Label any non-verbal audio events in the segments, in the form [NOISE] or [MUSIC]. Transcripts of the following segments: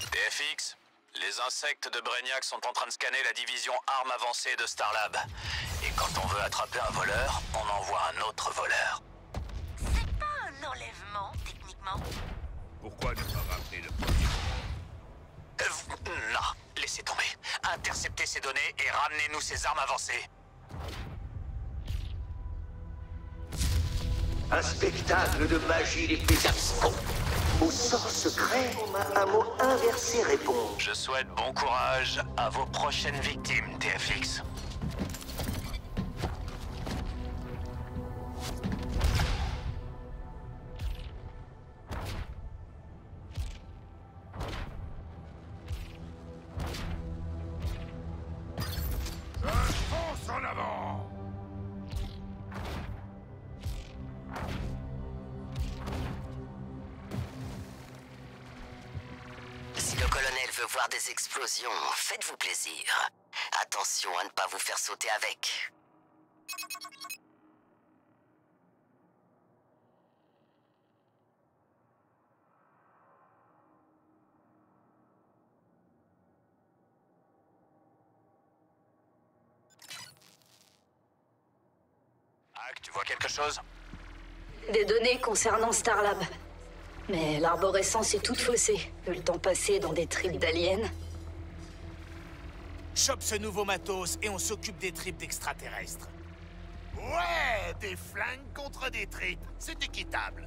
TFX, les insectes de Brainiac sont en train de scanner la division armes avancées de Starlab. Et quand on veut attraper un voleur, on envoie un autre voleur. C'est pas un enlèvement, techniquement. Pourquoi ne pas rappeler le premier Euh, non, laissez tomber. Interceptez ces données et ramenez-nous ces armes avancées. Un spectacle de magie les plus abscons. Au sort secret, un mot inversé répond. Je souhaite bon courage à vos prochaines victimes, TFX. Attention à ne pas vous faire sauter avec. Hack, tu vois quelque chose? Des données concernant Starlab. Mais l'arborescence est toute faussée. Le temps passé dans des tripes d'aliens. Chope ce nouveau matos et on s'occupe des tripes d'extraterrestres. Ouais, des flingues contre des tripes, c'est équitable.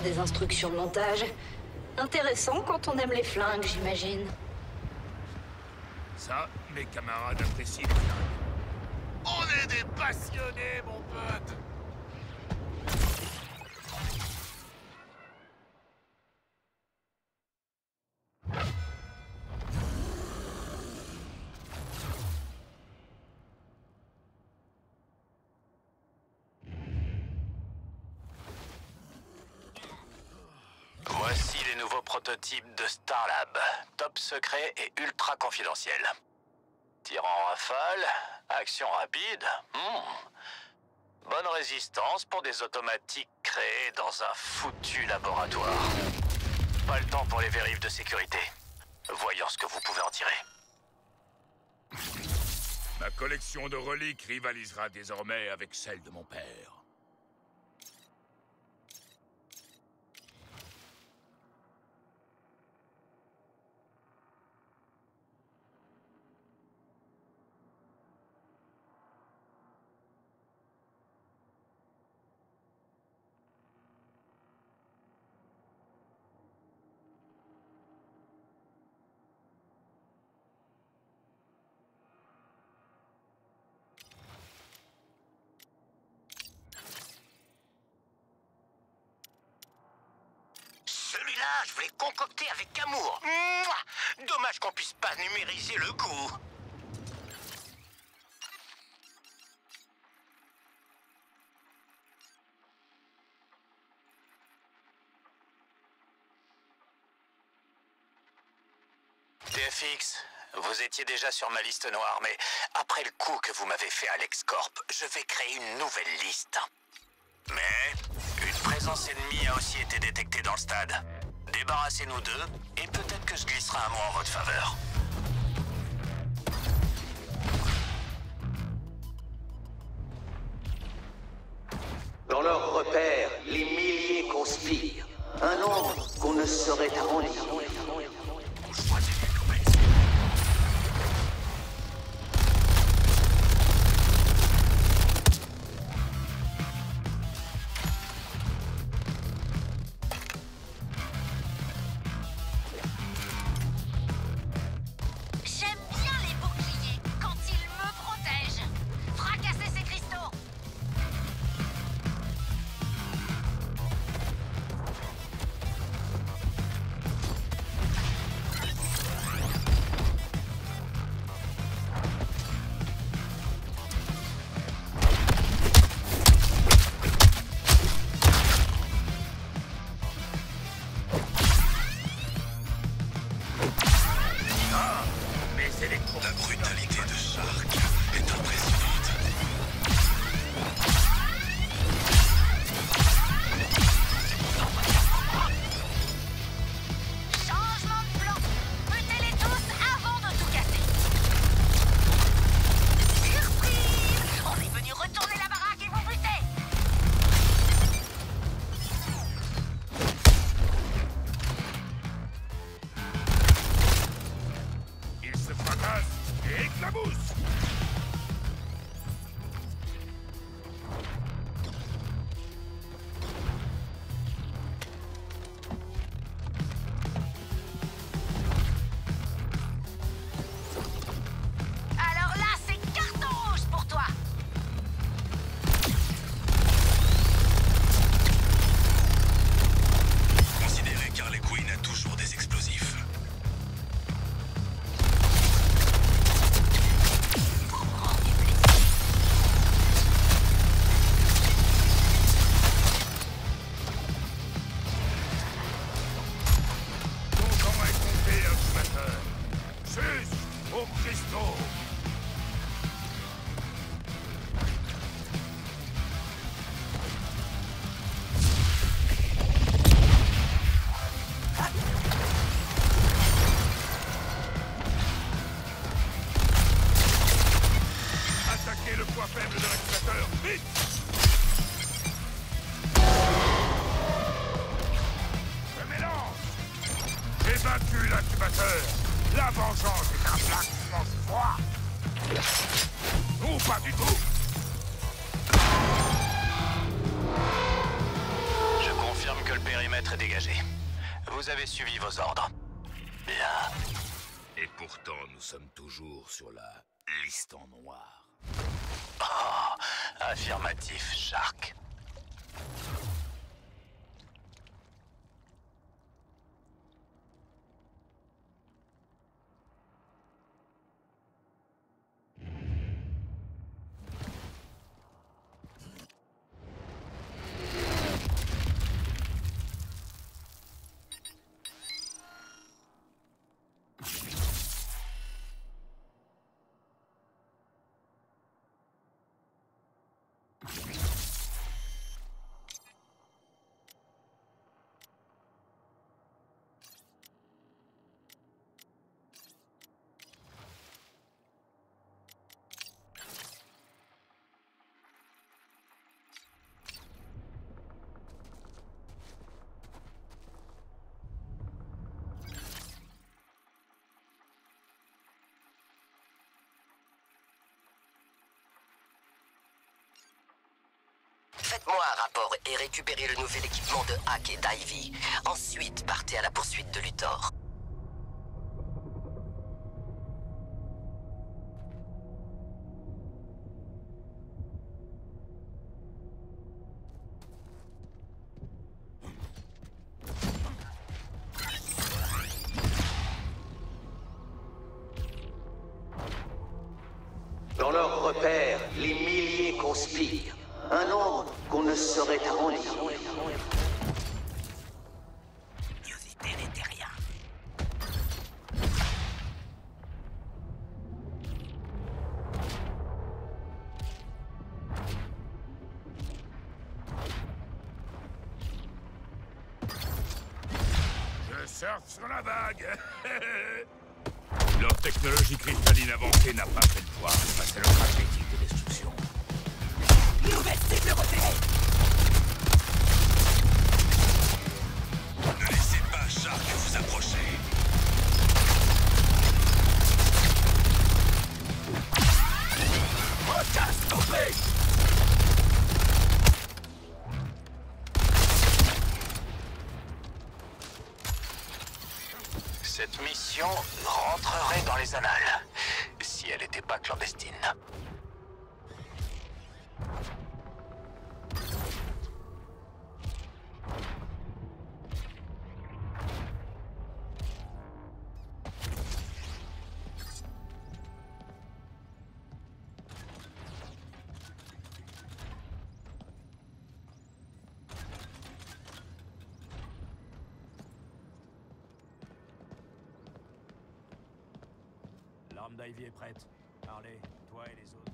Des instructions de montage. Intéressant quand on aime les flingues, j'imagine. Ça, mes camarades apprécient les flingues. On est des passionnés, mon pote prototypes de Starlab. Top secret et ultra confidentiel. Tir en rafale, action rapide. hmm. Bonne résistance pour des automatiques créées dans un foutu laboratoire. Pas le temps pour les vérifs de sécurité. Voyons ce que vous pouvez en tirer. Ma collection de reliques rivalisera désormais avec celle de mon père. Je l'ai concocté avec amour. Dommage qu'on puisse pas numériser le goût. TFX, vous étiez déjà sur ma liste noire, mais après le coup que vous m'avez fait à LexCorp, je vais créer une nouvelle liste. Mais une présence ennemie a aussi été détectée dans le stade. Débarrassez-nous d'eux, et peut-être que je glisserai un mot en votre faveur. Dans leur repère, les milliers conspirent. Un nombre qu'on ne saurait arrondir. Ou pas du tout Je confirme que le périmètre est dégagé. Vous avez suivi vos ordres. Bien. Et pourtant, nous sommes toujours sur la liste en noir. Oh, affirmatif, Shark. Faites-moi un rapport et récupérez le nouvel équipement de Hack et d'Ivy. Ensuite, partez à la poursuite de Luthor. Surfe sur la vague [LAUGHS] Leur technologie cristalline avancée n'a pas fait le poids. C'est le critique de destruction. Ne laissez pas Shark vous approcher. Cette mission rentrerait dans les annales, si elle n'était pas clandestine. L'arme d'Ivy est prête. Parlez, toi et les autres.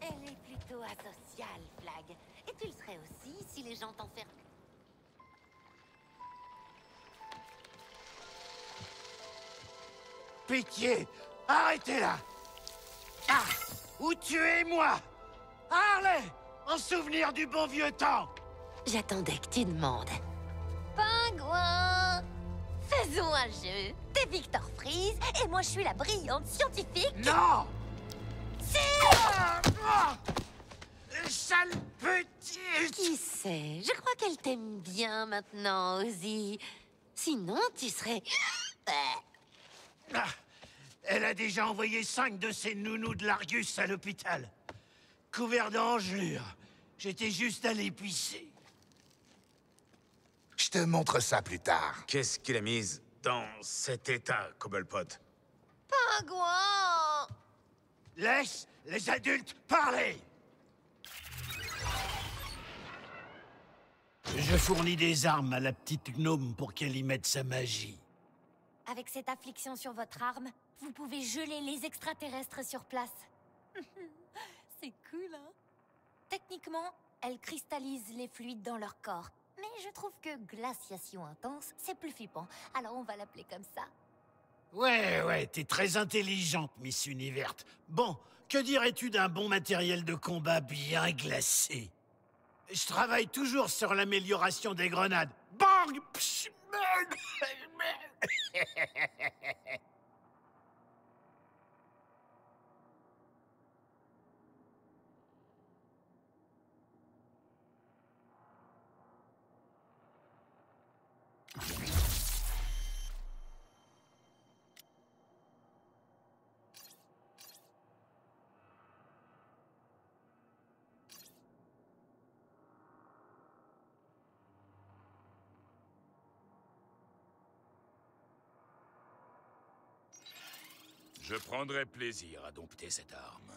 Elle est plutôt asociale, Flag. Et tu le serais aussi si les gens t'enferment. Pitié Arrêtez-la Ah Ou tuez-moi Harley En souvenir du bon vieux temps J'attendais que tu demandes. Pingouin Faisons un jeu. T'es Victor Freeze et moi je suis la brillante scientifique. Non Si Ah Ah Sale petite Qui sait Je crois qu'elle t'aime bien maintenant, Ozzy. Sinon, tu serais... Ah, Elle a déjà envoyé cinq de ses nounous de l'Argus à l'hôpital. Couverts d'engelures. J'étais juste allé pisser. Je te montre ça plus tard. Qu'est-ce qu'il a mise dans cet état, Cobblepot? Pingouin Laisse les adultes parler Je fournis des armes à la petite gnome pour qu'elle y mette sa magie. Avec cette affliction sur votre arme, vous pouvez geler les extraterrestres sur place. [LAUGHS] C'est cool, hein? Techniquement, elle cristallise les fluides dans leur corps. Mais je trouve que glaciation intense, c'est plus flippant. Alors on va l'appeler comme ça. Ouais, ouais, t'es très intelligente, Miss Univert. Bon, que dirais-tu d'un bon matériel de combat bien glacé? Je travaille toujours sur l'amélioration des grenades. Bang Psh, [LAUGHS] Je prendrai plaisir à dompter cette arme.